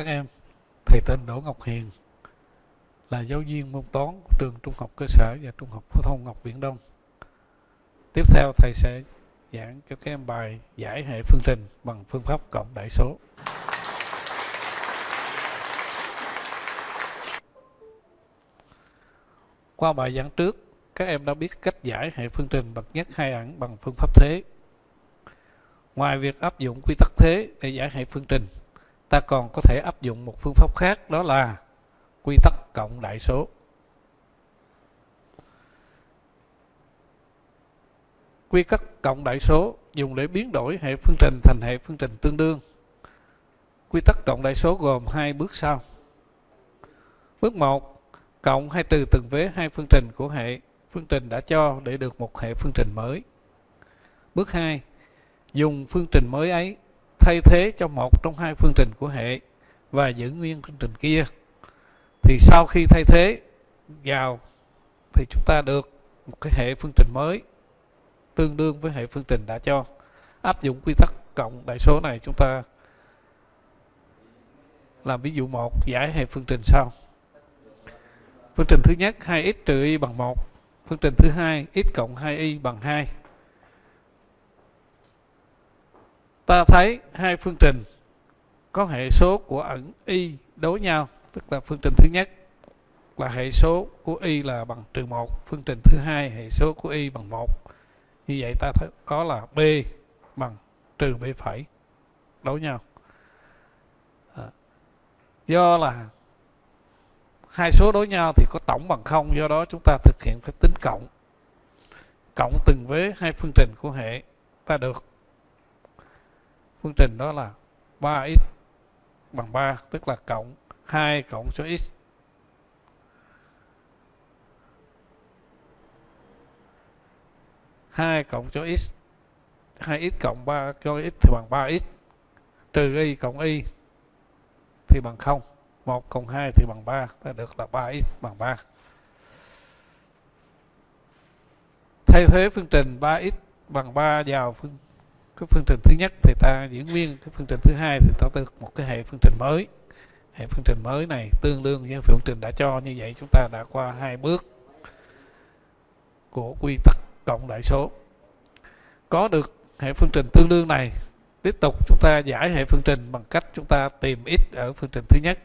Các em, thầy tên Đỗ Ngọc Hiền là giáo viên môn toán của trường Trung học cơ sở và Trung học phổ thông Ngọc Viễn Đông. Tiếp theo thầy sẽ giảng cho các em bài giải hệ phương trình bằng phương pháp cộng đại số. Qua bài giảng trước, các em đã biết cách giải hệ phương trình bậc nhất hai ẩn bằng phương pháp thế. Ngoài việc áp dụng quy tắc thế để giải hệ phương trình, ta còn có thể áp dụng một phương pháp khác, đó là quy tắc cộng đại số. Quy tắc cộng đại số dùng để biến đổi hệ phương trình thành hệ phương trình tương đương. Quy tắc cộng đại số gồm hai bước sau. Bước 1. Cộng hay trừ từng vế hai phương trình của hệ phương trình đã cho để được một hệ phương trình mới. Bước 2. Dùng phương trình mới ấy thay thế cho một trong hai phương trình của hệ và giữ nguyên phương trình kia, thì sau khi thay thế vào thì chúng ta được một cái hệ phương trình mới, tương đương với hệ phương trình đã cho. Áp dụng quy tắc cộng đại số này chúng ta làm ví dụ một, giải hệ phương trình sau. Phương trình thứ nhất 2x trừ y bằng 1 phương trình thứ hai, x cộng 2y bằng 2 ta thấy hai phương trình có hệ số của ẩn y đối nhau tức là phương trình thứ nhất là hệ số của y là bằng trừ một phương trình thứ hai hệ số của y bằng một. Như vậy ta thấy có là b bằng trừ b phẩy đối nhau. À, do là hai số đối nhau thì có tổng bằng không do đó chúng ta thực hiện phép tính cộng. Cộng từng với hai phương trình của hệ ta được phương trình đó là 3x bằng 3 tức là cộng 2 cộng cho x. Hai cộng cho x 2x cộng 3 cho x thì bằng 3x trừ y cộng y thì bằng 0 1 cộng 2 thì bằng 3 ta được là 3x bằng 3 thay thế phương trình 3x bằng 3 vào phương cái phương trình thứ nhất thì ta diễn viên, cái phương trình thứ hai thì ta được một cái hệ phương trình mới. Hệ phương trình mới này tương đương với phương trình đã cho, như vậy chúng ta đã qua hai bước của quy tắc cộng đại số. Có được hệ phương trình tương đương này, tiếp tục chúng ta giải hệ phương trình bằng cách chúng ta tìm x ở phương trình thứ nhất.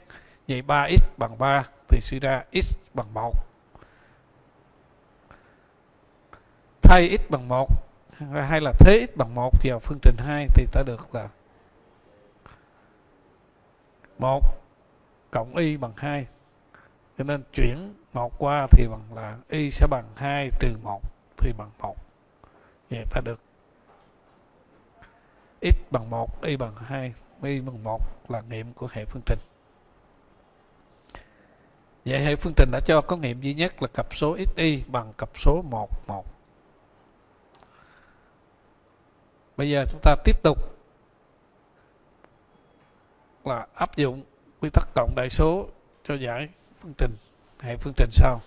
Vậy 3x bằng 3 thì suy ra x bằng 1 thay x bằng 1 hay là thế x bằng 1 vào phương trình 2 thì ta được là 1 cộng y bằng 2 cho nên chuyển 1 qua thì bằng là y sẽ bằng 2 trừ 1 thì bằng 1 vậy ta được. X bằng 1 y bằng 2 y bằng 1 là nghiệm của hệ phương trình. Vậy hệ phương trình đã cho có nghiệm duy nhất là cặp số xy bằng cặp số 1 1 bây giờ chúng ta tiếp tục là áp dụng quy tắc cộng đại số cho giải phương trình hệ phương trình sau.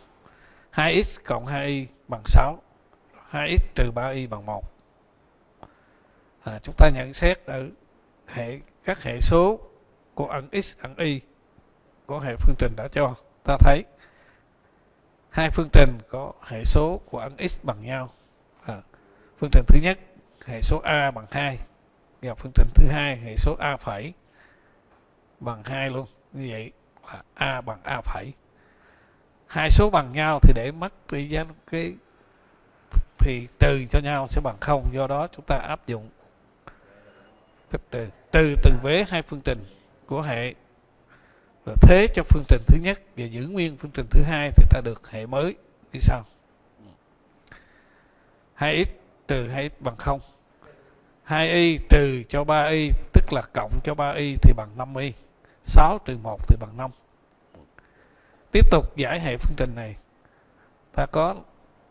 2x cộng 2y bằng 6 2x trừ 3y bằng 1 à, chúng ta nhận xét ở hệ các hệ số của ẩn x ẩn y của hệ phương trình đã cho ta thấy. Hai phương trình có hệ số của ẩn x bằng nhau. À, phương trình thứ nhất hệ số a bằng 2 gặp phương trình thứ hai, hệ số a phẩy bằng 2 luôn. Như vậy là a bằng a phẩy. Hai số bằng nhau thì để mất đi giá cái thì trừ cho nhau sẽ bằng không. Do đó chúng ta áp dụng phép trừ trừ từng vế hai phương trình của hệ. Rồi thế cho phương trình thứ nhất và giữ nguyên phương trình thứ hai thì ta được hệ mới. Như sau. 2x trừ 2x bằng 0 2y trừ cho 3y tức là cộng cho 3y thì bằng 5y 6 trừ 1 thì bằng 5 tiếp tục giải hệ phương trình này. Ta có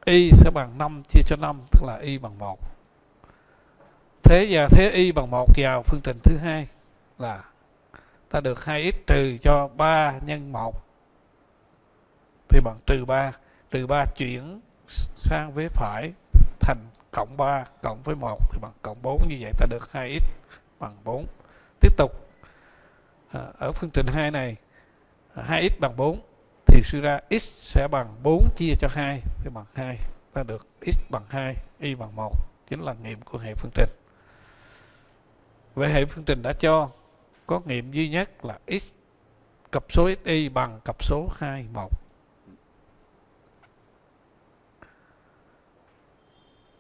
y sẽ bằng 5 chia cho 5 tức là y bằng 1 thế và thế y bằng 1 vào phương trình thứ hai là ta được 2x trừ cho 3 nhân 1 thì bằng trừ 3 trừ 3 chuyển sang vế phải cộng 3 cộng với 1 thì bằng cộng 4 như vậy ta được 2x bằng 4 tiếp tục à, ở phương trình 2 này à, 2x bằng 4 thì suy ra x sẽ bằng 4 chia cho 2 thì bằng 2 ta được x bằng 2 y bằng 1 chính là nghiệm của hệ phương trình. Về hệ phương trình đã cho có nghiệm duy nhất là x cặp số xy bằng cặp số 2 1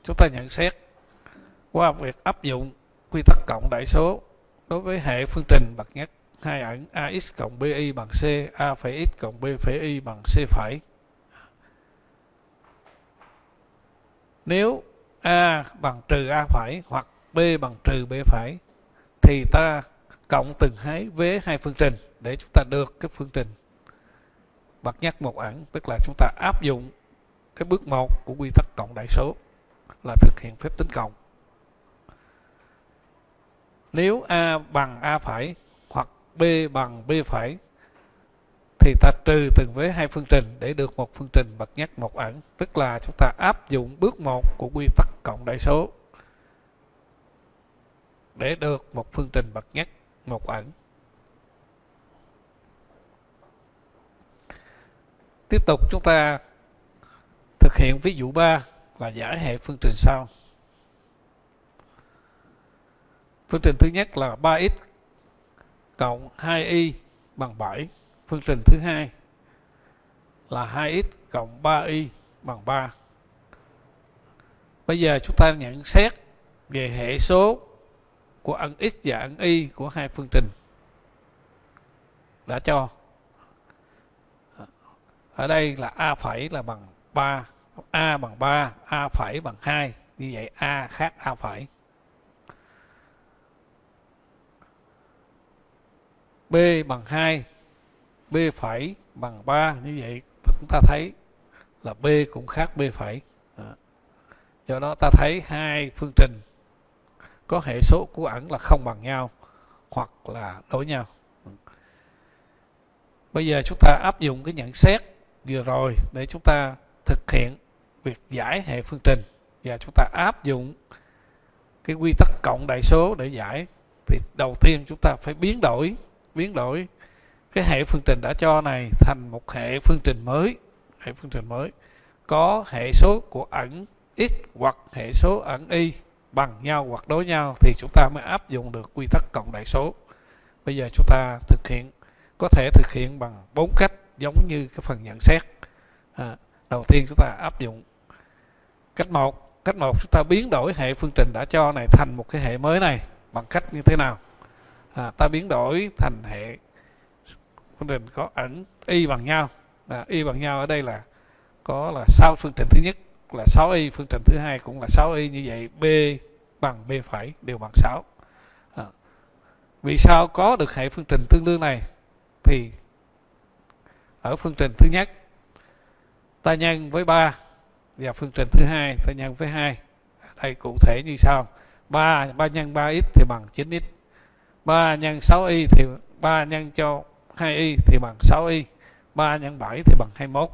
chúng ta nhận xét qua việc áp dụng quy tắc cộng đại số đối với hệ phương trình bậc nhất. Hai ẩn ax cộng bi bằng c, a phẩy x cộng b phẩy y bằng c phẩy. Nếu a bằng trừ a phẩy hoặc b bằng trừ b phẩy, thì ta cộng từng hái vế hai phương trình để chúng ta được cái phương trình bậc nhất một ẩn. Tức là chúng ta áp dụng cái bước một của quy tắc cộng đại số là thực hiện phép tính cộng. Nếu a bằng a phải hoặc b bằng b phải, thì ta trừ từng với hai phương trình để được một phương trình bậc nhất một ẩn, tức là chúng ta áp dụng bước một của quy tắc cộng đại số để được một phương trình bậc nhất một ẩn. Tiếp tục chúng ta thực hiện ví dụ 3 là giải hệ phương trình sau. Phương trình thứ nhất là 3x cộng 2y bằng 7 phương trình thứ hai là 2x cộng 3y bằng 3 bây giờ chúng ta nhận xét về hệ số của ẩn x và ẩn y của hai phương trình đã cho. Ở đây là a phẩy là bằng 3 a bằng 3 a phẩy bằng 2 như vậy, a khác a phẩy. B bằng 2 b phẩy bằng 3 như vậy, chúng ta thấy là b cũng khác b phẩy. Do đó, ta thấy hai phương trình có hệ số của ẩn là không bằng nhau hoặc là đối nhau. Bây giờ chúng ta áp dụng cái nhận xét vừa rồi để chúng ta thực hiện việc giải hệ phương trình và chúng ta áp dụng cái quy tắc cộng đại số để giải. Thì đầu tiên chúng ta phải biến đổi biến đổi cái hệ phương trình đã cho này thành một hệ phương trình mới hệ phương trình mới. Có hệ số của ẩn x hoặc hệ số ẩn y bằng nhau hoặc đối nhau thì chúng ta mới áp dụng được quy tắc cộng đại số. Bây giờ chúng ta thực hiện có thể thực hiện bằng bốn cách giống như cái phần nhận xét. À, đầu tiên chúng ta áp dụng cách một cách một chúng ta biến đổi hệ phương trình đã cho này thành một cái hệ mới này bằng cách như thế nào? À, ta biến đổi thành hệ phương trình có ẩn y bằng nhau. À, y bằng nhau ở đây là có là sau phương trình thứ nhất là 6y phương trình thứ hai cũng là 6y như vậy b bằng b phẩy đều bằng 6 à, vì sao có được hệ phương trình tương đương này? Thì ở phương trình thứ nhất ta nhân với 3 và phương trình thứ hai ta nhân với 2 đây cụ thể như sau. 3 3 nhân 3x thì bằng 9x 3 nhân 6y thì 3 nhân cho 2y thì bằng 6y 3 nhân 7 thì bằng 21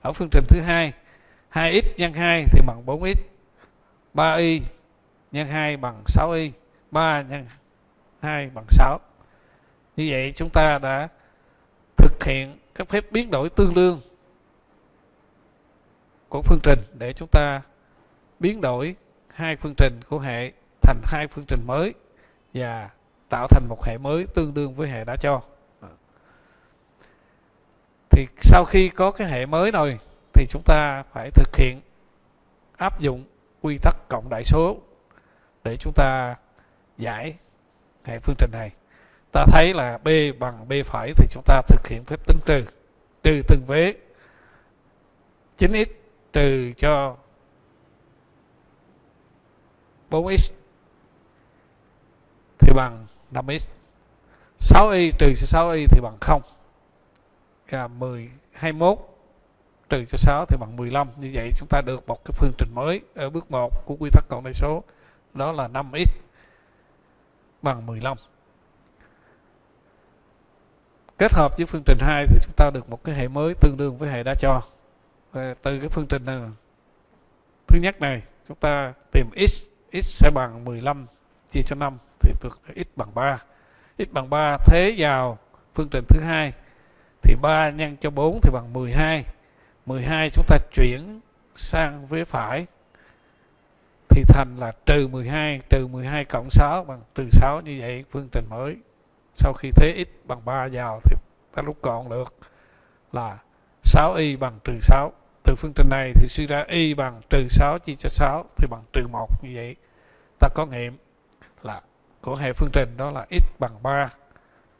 ở phương trình thứ hai 2x nhân 2 thì bằng 4x 3y nhân 2 bằng 6y 3 nhân 2 bằng 6 như vậy chúng ta đã thực hiện các phép biến đổi tương đương của phương trình để chúng ta biến đổi hai phương trình của hệ thành hai phương trình mới và tạo thành một hệ mới tương đương với hệ đã cho. Thì sau khi có cái hệ mới rồi thì chúng ta phải thực hiện áp dụng quy tắc cộng đại số để chúng ta giải hệ phương trình này. Ta thấy là b bằng b phải thì chúng ta thực hiện phép tính trừ trừ từng vế 9x trừ cho 4x thì bằng 5x 6y trừ cho 6y thì bằng 0 và 10 21 trừ cho 6 thì bằng 15 như vậy chúng ta được một cái phương trình mới ở bước 1 của quy tắc cộng đại số. Đó là 5x bằng 15 kết hợp với phương trình 2 thì chúng ta được một cái hệ mới tương đương với hệ đã cho. Ờ, từ cái phương trình này. Thứ nhất này, chúng ta tìm x x sẽ bằng 15 chia cho 5 thì được x bằng 3 x bằng 3 thế vào phương trình thứ hai thì 3 nhân cho 4 thì bằng 12 12 chúng ta chuyển sang phía phải thì thành là trừ 12 trừ 12 cộng 6 bằng trừ 6 như vậy, phương trình mới. Sau khi thế x bằng 3 vào thì ta rút gọn được là 6y bằng trừ 6 từ phương trình này thì suy ra y bằng trừ 6 chia cho 6 thì bằng trừ 1 như vậy. Ta có nghiệm là của hệ phương trình đó là x bằng 3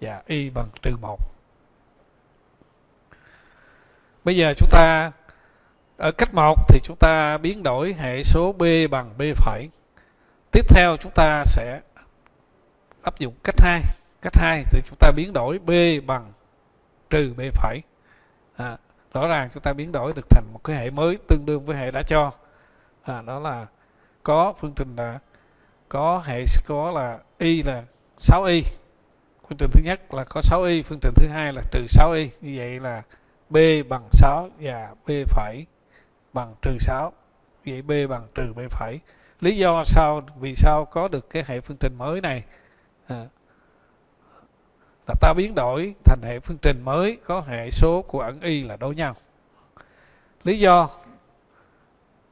và y bằng trừ 1 bây giờ chúng ta ở cách 1 thì chúng ta biến đổi hệ số b bằng b phẩy. Tiếp theo chúng ta sẽ áp dụng cách 2 cách 2 thì chúng ta biến đổi b bằng trừ b phẩy. À, rõ ràng chúng ta biến đổi được thành một cái hệ mới tương đương với hệ đã cho. À, đó là có phương trình là có hệ có là y là 6y phương trình thứ nhất là có 6y phương trình thứ hai là trừ 6y như vậy là b bằng 6 và b phẩy bằng trừ 6 vậy b bằng trừ b phẩy. Lý do sao vì sao có được cái hệ phương trình mới này? À, là ta biến đổi thành hệ phương trình mới, có hệ số của ẩn y là đối nhau. Lý do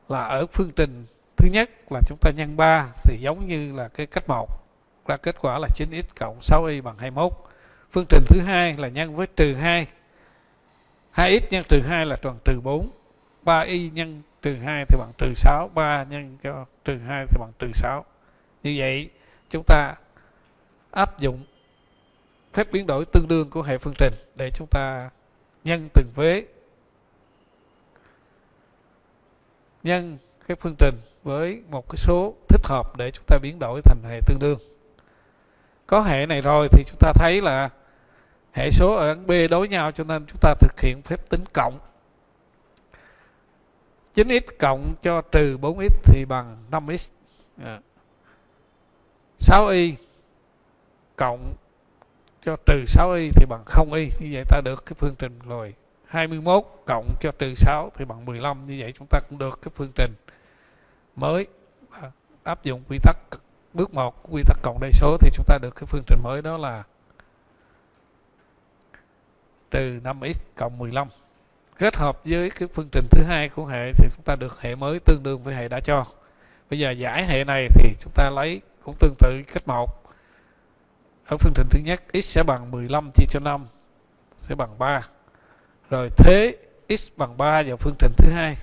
là ở phương trình thứ nhất là chúng ta nhân 3 thì giống như là cái cách 1 ra kết quả là 9x cộng 6y bằng 21 phương trình thứ hai là nhân với trừ 2 2x nhân trừ 2 là toàn trừ 4 3y nhân trừ 2 thì bằng trừ 6 3 nhân cho trừ 2 thì bằng trừ 6 như vậy, chúng ta áp dụng phép biến đổi tương đương của hệ phương trình để chúng ta nhân từng vế. Nhân cái phương trình với một cái số thích hợp để chúng ta biến đổi thành hệ tương đương. Có hệ này rồi thì chúng ta thấy là hệ số ở B đối nhau cho nên chúng ta thực hiện phép tính cộng. 9x cộng cho trừ 4x thì bằng 5x 6y dạ. cộng cho trừ 6y thì bằng 0y như vậy ta được cái phương trình rồi. 21 cộng cho trừ 6 thì bằng 15 như vậy chúng ta cũng được cái phương trình mới. À, áp dụng quy tắc bước 1 quy tắc cộng đại số thì chúng ta được cái phương trình mới đó là trừ 5x cộng 15 kết hợp với cái phương trình thứ hai của hệ thì chúng ta được hệ mới tương đương với hệ đã cho. Bây giờ giải hệ này thì chúng ta lấy cũng tương tự cách 1 ở phương trình thứ nhất, x sẽ bằng 15 chia cho 5 sẽ bằng 3 rồi thế, x bằng 3 vào phương trình thứ hai.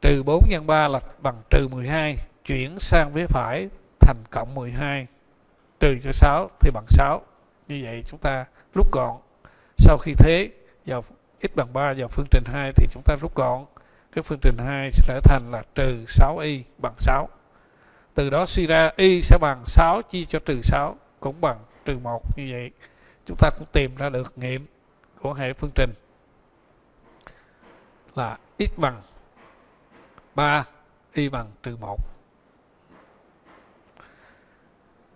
Trừ 4 nhân 3 là bằng trừ 12 chuyển sang phía phải thành cộng 12 trừ cho 6 thì bằng 6 như vậy chúng ta rút gọn. Sau khi thế vào x bằng 3 vào phương trình 2 thì chúng ta rút gọn. Cái phương trình 2 sẽ trở thành là trừ 6y bằng 6 từ đó suy ra y sẽ bằng 6 chia cho trừ 6 cũng bằng trừ 1 như vậy. Chúng ta cũng tìm ra được nghiệm của hệ phương trình là x bằng 3 y bằng trừ 1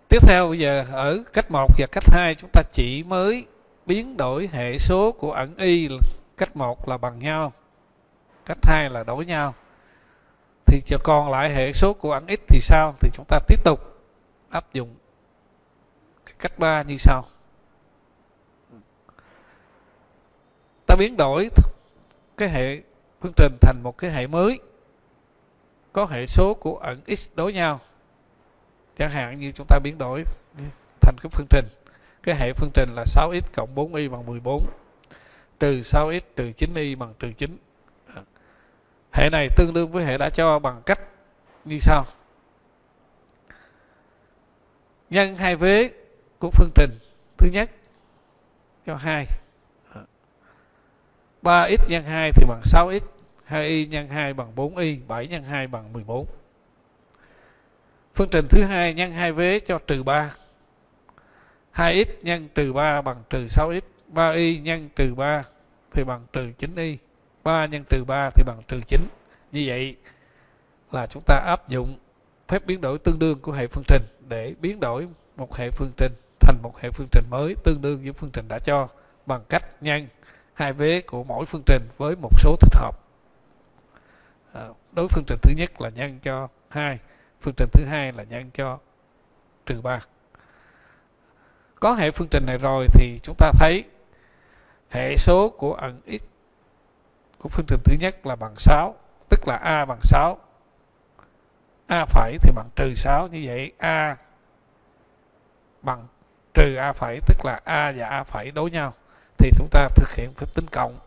tiếp theo bây giờ ở cách 1 và cách 2 chúng ta chỉ mới biến đổi hệ số của ẩn y cách 1 là bằng nhau, cách 2 là đổi nhau. Thì còn lại hệ số của ẩn x thì sao? Thì chúng ta tiếp tục áp dụng cách 3 như sau. Ta biến đổi cái hệ phương trình thành một cái hệ mới, có hệ số của ẩn x đối nhau. Chẳng hạn như chúng ta biến đổi thành cái phương trình, cái hệ phương trình là 6x cộng 4y bằng 14 trừ 6x trừ 9y bằng trừ 9 hệ này tương đương với hệ đã cho bằng cách như sau. Nhân hai vế của phương trình. Thứ nhất, cho 2 3x nhân 2 thì bằng 6x 2y nhân 2 bằng 4y 7 nhân 2 bằng 14 phương trình thứ hai nhân 2 vế cho trừ 3 2x nhân trừ 3 bằng trừ 6x 3y nhân trừ 3 thì bằng trừ 9y 3 nhân trừ 3 thì bằng trừ 9 như vậy là chúng ta áp dụng phép biến đổi tương đương của hệ phương trình để biến đổi một hệ phương trình thành một hệ phương trình mới tương đương với phương trình đã cho bằng cách nhân hai vế của mỗi phương trình với một số thích hợp. À, đối phương trình thứ nhất là nhân cho 2 phương trình thứ hai là nhân cho trừ 3 có hệ phương trình này rồi thì chúng ta thấy hệ số của ẩn x của phương trình thứ nhất là bằng 6 tức là a bằng 6 a phải thì bằng trừ 6 như vậy a bằng trừ a phẩy, tức là a và a phẩy đối nhau, thì chúng ta thực hiện phép tính cộng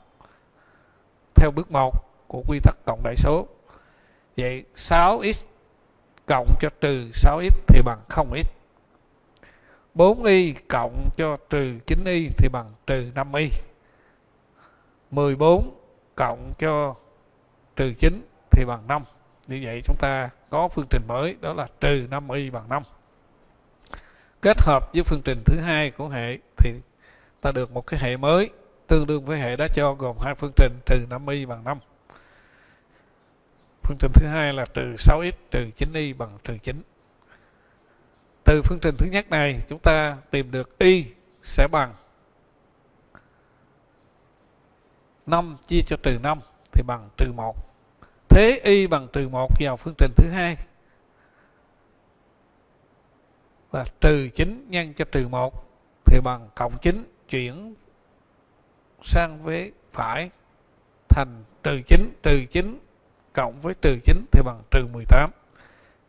theo bước 1 của quy tắc cộng đại số. Vậy 6x cộng cho trừ 6x thì bằng 0x 4y cộng cho trừ 9y thì bằng trừ 5y 14 cộng cho trừ 9 thì bằng 5 như vậy chúng ta có phương trình mới, đó là trừ 5y bằng 5 kết hợp với phương trình thứ hai của hệ thì ta được một cái hệ mới, tương đương với hệ đã cho gồm hai phương trình trừ 5y bằng 5 phương trình thứ hai là trừ 6x trừ 9y bằng trừ 9 từ phương trình thứ nhất này, chúng ta tìm được y sẽ bằng 5 chia cho trừ 5 thì bằng trừ 1 thế y bằng trừ 1 vào phương trình thứ hai là trừ 9 nhân cho trừ 1 thì bằng cộng 9 chuyển sang với phải thành trừ 9 trừ 9 cộng với trừ 9 thì bằng trừ 18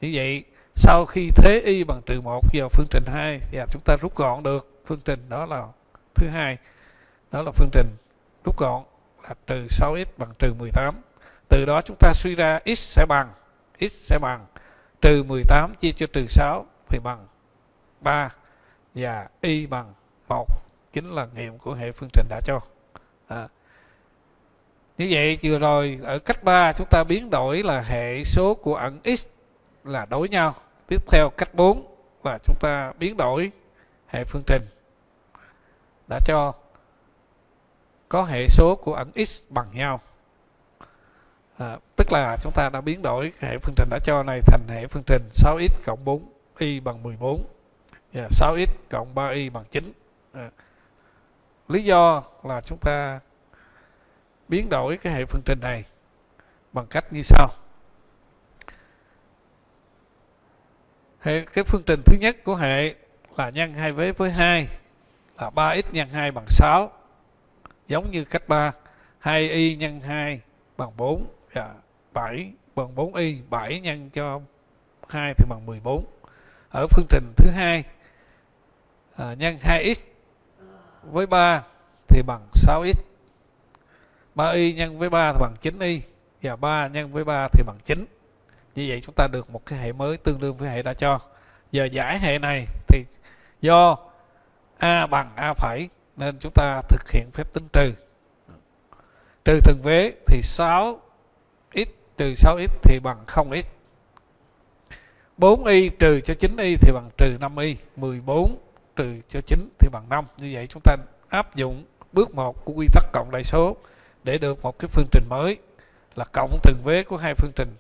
như vậy, sau khi thế y bằng trừ 1 vào phương trình 2 và chúng ta rút gọn được phương trình đó là thứ hai. Đó là phương trình rút gọn là trừ 6x bằng trừ 18 từ đó chúng ta suy ra x sẽ bằng, x sẽ bằng trừ 18 chia cho trừ 6 thì bằng 3 và y bằng 1 chính là nghiệm của hệ phương trình đã cho. À. như vậy vừa rồi ở cách 3 chúng ta biến đổi là hệ số của ẩn x là đối nhau. Tiếp theo cách 4 là chúng ta biến đổi hệ phương trình đã cho. Có hệ số của ẩn x bằng nhau. À, tức là chúng ta đã biến đổi hệ phương trình đã cho này thành hệ phương trình 6x cộng 4 y bằng 14 yeah, 6x cộng 3y bằng 9 à, lý do là chúng ta biến đổi cái hệ phương trình này bằng cách như sau. Hệ cái phương trình thứ nhất của hệ là nhân 2 vế với 2 là 3x nhân 2 bằng 6 giống như cách 3 2y nhân 2 bằng 4 và 7 bằng 4y 7 nhân cho 2 thì bằng 14 ở phương trình thứ hai à, nhân 2x với 3 thì bằng 6x 3y nhân với 3 thì bằng 9y và 3 nhân với 3 thì bằng 9 như vậy chúng ta được một cái hệ mới tương đương với hệ đã cho. Giờ giải hệ này thì do a bằng a phẩy nên chúng ta thực hiện phép tính trừ. Trừ từng vế thì 6 x trừ 6x thì bằng 0x 4y trừ cho 9y thì bằng trừ 5y 14 trừ cho 9 thì bằng 5 như vậy chúng ta áp dụng bước 1 của quy tắc cộng đại số để được một cái phương trình mới là cộng từng vế của hai phương trình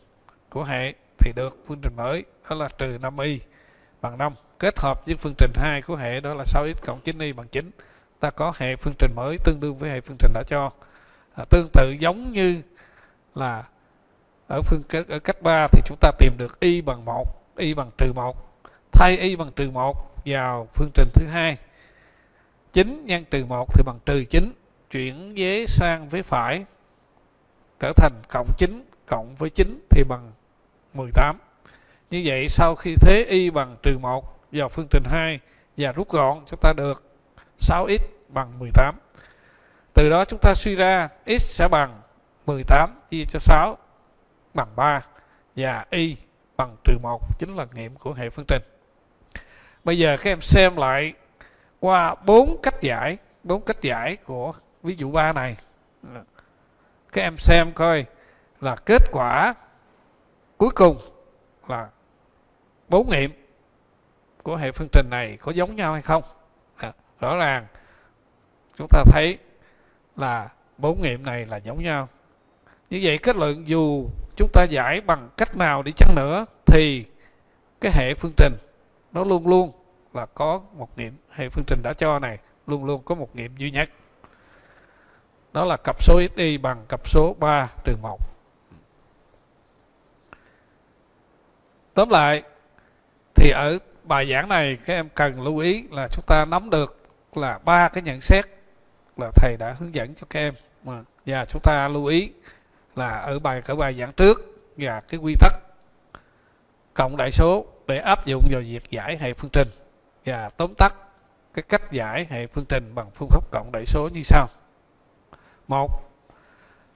của hệ thì được phương trình mới đó là trừ 5y bằng 5 kết hợp với phương trình 2 của hệ đó là 6x cộng 9y bằng 9 ta có hệ phương trình mới tương đương với hệ phương trình đã cho. À, tương tự giống như là ở phương ở cách 3 thì chúng ta tìm được y bằng 1 y bằng trừ 1 thay y bằng trừ 1 vào phương trình thứ hai. 9 nhân trừ 1 thì bằng trừ 9 chuyển vế sang vế phải, trở thành cộng 9 cộng với 9 thì bằng 18 như vậy, sau khi thế y bằng trừ 1 vào phương trình 2 và rút gọn, chúng ta được 6x bằng 18 từ đó chúng ta suy ra x sẽ bằng 18 chia cho 6 bằng 3 và y bằng trừ 1 chính là nghiệm của hệ phương trình bây giờ các em xem lại qua bốn cách giải bốn cách giải của ví dụ 3 này. Các em xem coi là kết quả cuối cùng là bốn nghiệm của hệ phương trình này có giống nhau hay không? À, rõ ràng chúng ta thấy là bốn nghiệm này là giống nhau. Như vậy kết luận dù chúng ta giải bằng cách nào đi chăng nữa thì cái hệ phương trình nó luôn luôn là có một nghiệm hệ phương trình đã cho này, luôn luôn có một nghiệm duy nhất. Đó là cặp số xy bằng cặp số 3 trừ 1 tóm lại, thì ở bài giảng này các em cần lưu ý là chúng ta nắm được là ba cái nhận xét là thầy đã hướng dẫn cho các em. Mà, và chúng ta lưu ý là ở bài cỡ bài giảng trước và cái quy tắc cộng đại số để áp dụng vào việc giải hệ phương trình và tóm tắt cái cách giải hệ phương trình bằng phương pháp cộng đại số như sau một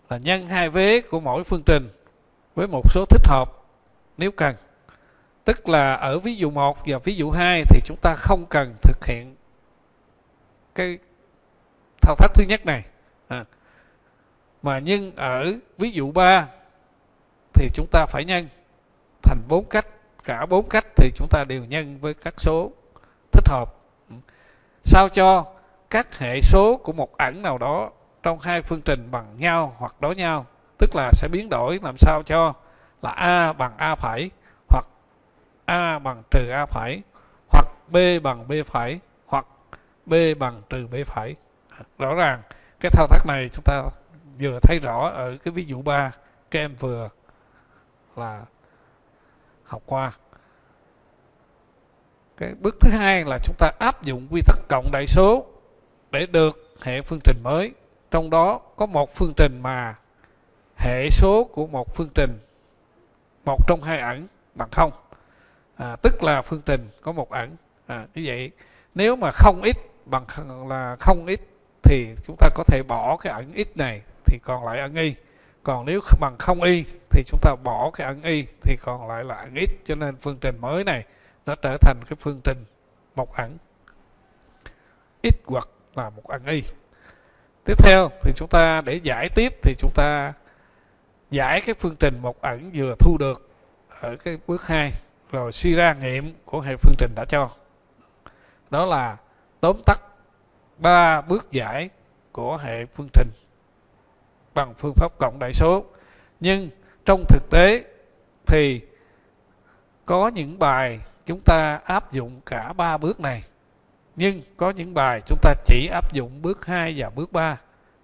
là nhân hai vế của mỗi phương trình với một số thích hợp nếu cần tức là ở ví dụ 1 và ví dụ 2 thì chúng ta không cần thực hiện cái thao tác thứ nhất này à. mà nhưng ở ví dụ 3 thì chúng ta phải nhân thành bốn cách, cả bốn cách thì chúng ta đều nhân với các số thích hợp. Sao cho các hệ số của một ẩn nào đó trong hai phương trình bằng nhau hoặc đối nhau, tức là sẽ biến đổi làm sao cho là a bằng a phẩy hoặc a bằng trừ a phẩy hoặc b bằng b phẩy hoặc b bằng trừ b phẩy rõ ràng, cái thao tác này chúng ta vừa thấy rõ ở cái ví dụ 3 các em vừa là học qua cái bước thứ hai là chúng ta áp dụng quy tắc cộng đại số để được hệ phương trình mới. Trong đó có một phương trình mà hệ số của một phương trình một trong hai ẩn bằng không. À, tức là phương trình có một ẩn. À, như vậy nếu mà không ít bằng là không ít thì chúng ta có thể bỏ cái ẩn x này thì còn lại ẩn y. Còn nếu bằng không y thì chúng ta bỏ cái ẩn y thì còn lại là ẩn x cho nên phương trình mới này nó trở thành cái phương trình, một ẩn. X hoặc là một ẩn y. Tiếp theo thì chúng ta, để giải tiếp thì chúng ta giải cái phương trình một ẩn vừa thu được ở cái bước 2 rồi suy ra nghiệm của hệ phương trình đã cho. Đó là tóm tắt ba bước giải của hệ phương trình bằng phương pháp cộng đại số. Nhưng trong thực tế thì có những bài chúng ta áp dụng cả ba bước này nhưng có những bài chúng ta chỉ áp dụng bước 2 và bước 3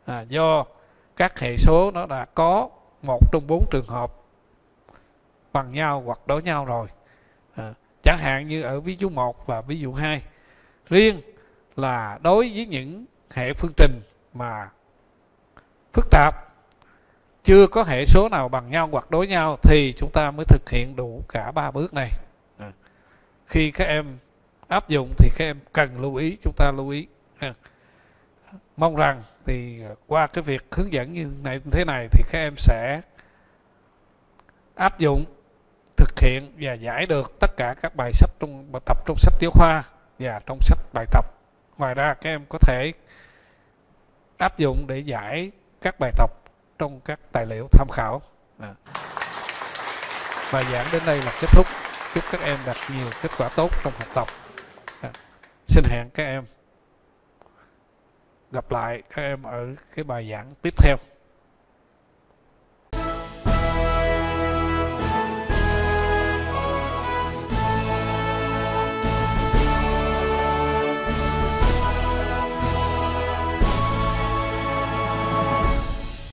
à, do các hệ số nó đã có một trong bốn trường hợp bằng nhau hoặc đối nhau rồi. À, chẳng hạn như ở ví dụ 1 và ví dụ 2 riêng là đối với những hệ phương trình mà phức tạp chưa có hệ số nào bằng nhau hoặc đối nhau thì chúng ta mới thực hiện đủ cả ba bước này. À, khi các em áp dụng thì các em cần lưu ý chúng ta lưu ý. À, mong rằng thì qua cái việc hướng dẫn như này thế này thì các em sẽ áp dụng thực hiện và giải được tất cả các bài sách trong bài tập trong sách giáo khoa và trong sách bài tập. Ngoài ra các em có thể áp dụng để giải các bài tập trong các tài liệu tham khảo à. bài giảng đến đây là kết thúc chúc các em đạt nhiều kết quả tốt trong học tập à. xin hẹn các em gặp lại các em ở cái bài giảng tiếp theo